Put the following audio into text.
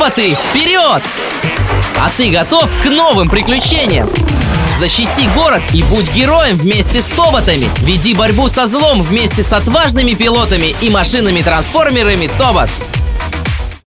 Тоботы, вперед! А ты готов к новым приключениям? Защити город и будь героем вместе с Тоботами. Веди борьбу со злом вместе с отважными пилотами и машинами-трансформерами Тобот.